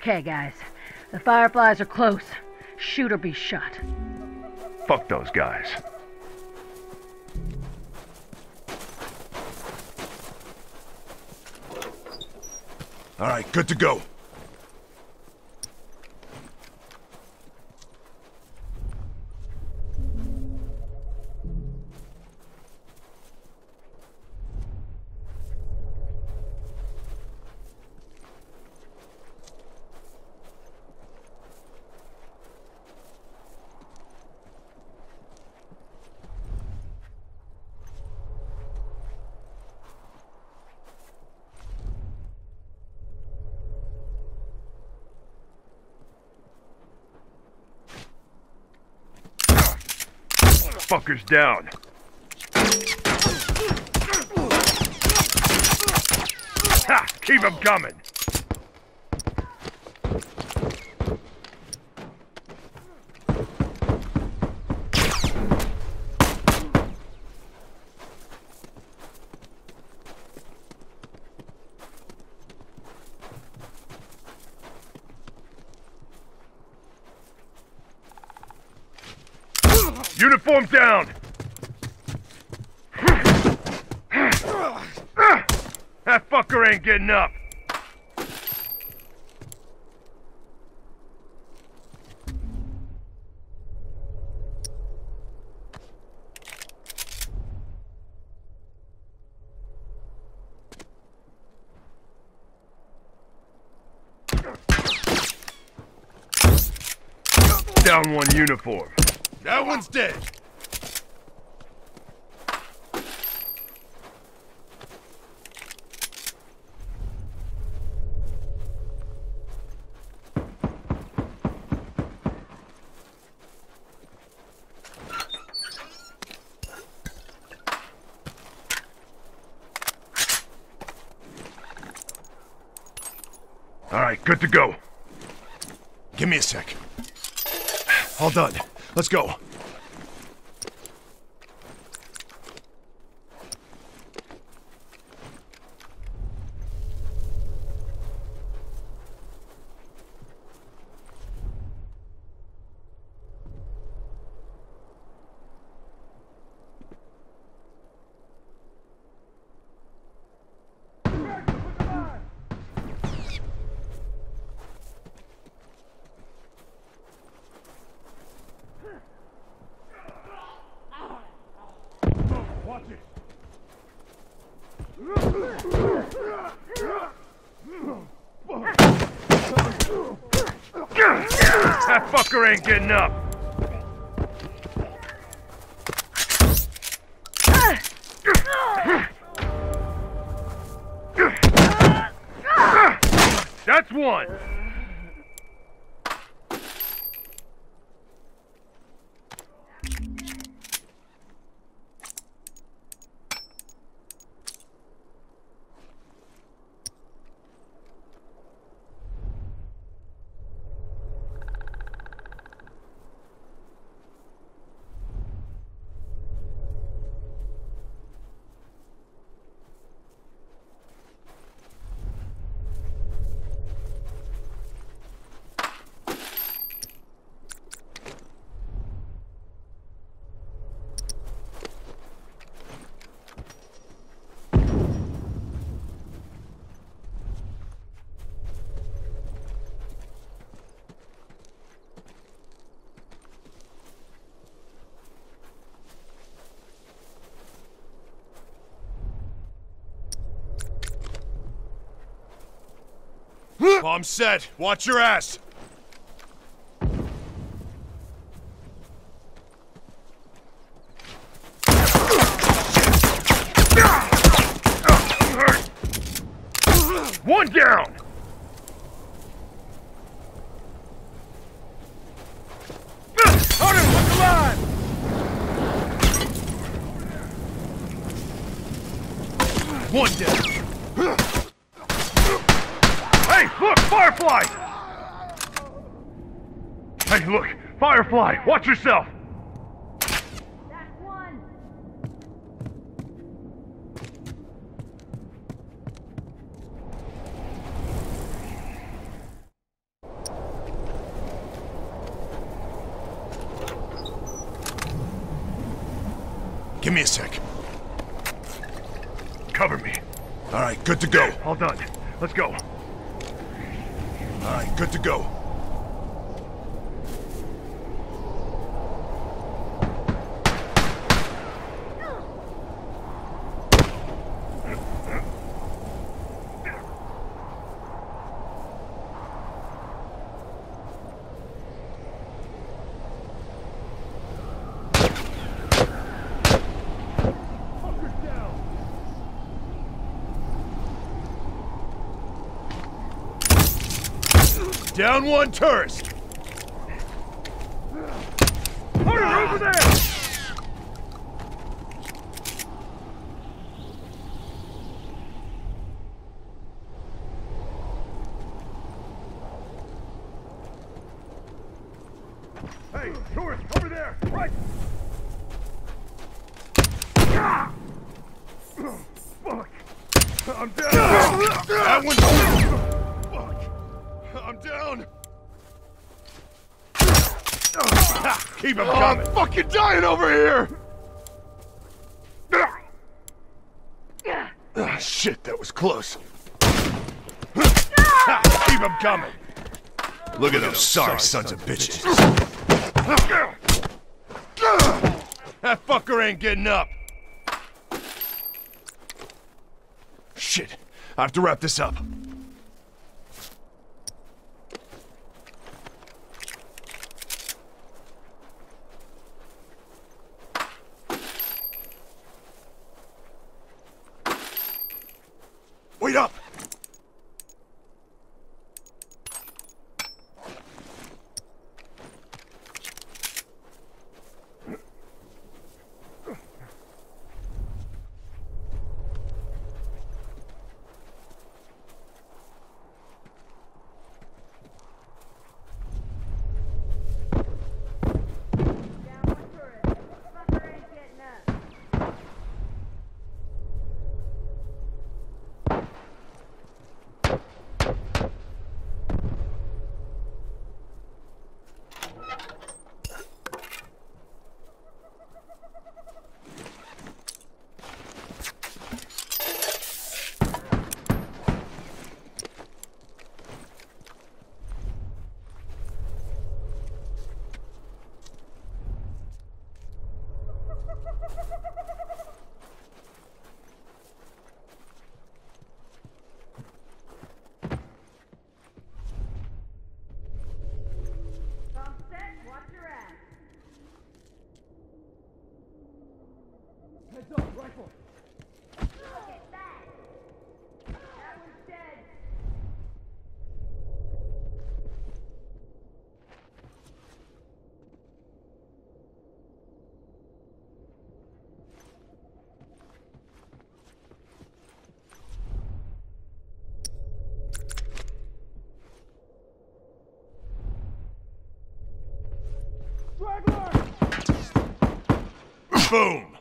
Okay, guys. The Fireflies are close. Shoot or be shot. Fuck those guys. All right, good to go. Fuckers down. Ha! Keep 'em coming. Uniform down! That fucker ain't getting up! Down one uniform. That one's dead. All right, good to go. Give me a sec. All done. Let's go. Watch it. That ain't getting up. That's one. Bomb set. Watch your ass. One down. Firefly! Hey, look! Firefly! Watch yourself! Give me a sec. Cover me. All right, good to go. All done. Let's go. All right, good to go. Down one tourist. Hunter, over there! Hey, tourist, over there! Right! Ah! Fuck! I'm down! That one's down. Keep him Oh, coming! I'm fucking dying over here. Ah, shit, that was close. Keep him coming! Look at those sorry sons of bitches. That fucker ain't getting up. Shit, I have to wrap this up. Boom!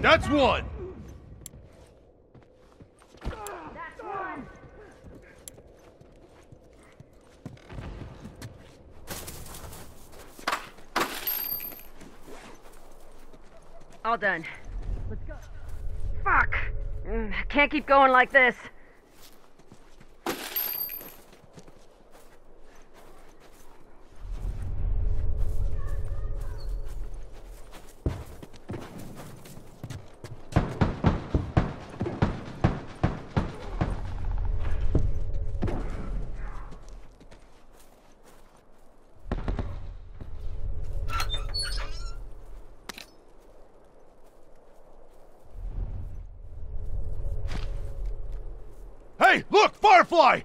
That's one! All done. Let's go. Fuck! Mm, Can't keep going like this. Hey, look,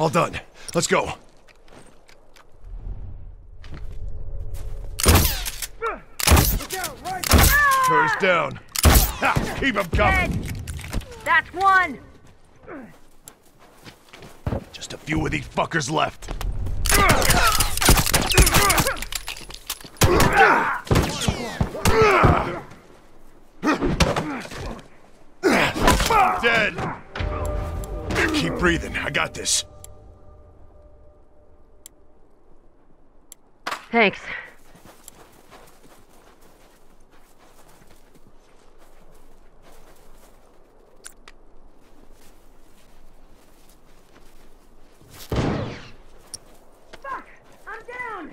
All done. Let's go. Look out, right! Tourist down. Ha! Keep them coming. That's one! Just a few of these fuckers left. Dead. Keep breathing. I got this. Thanks. Fuck! I'm down!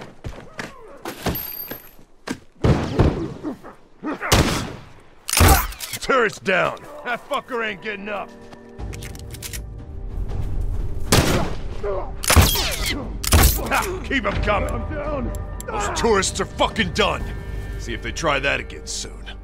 Turret's down. That fucker ain't getting up. Ha! Keep them coming. I'm down! Those tourists are fucking done. See if they try that again soon.